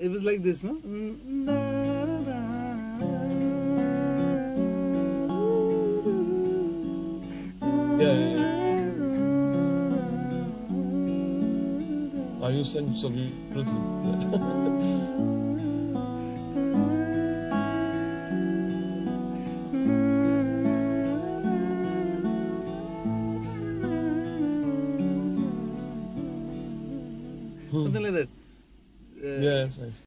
It was like this, no? Yeah. Oh, you sing so beautifully. Something like that. Uh, yeah, that's nice.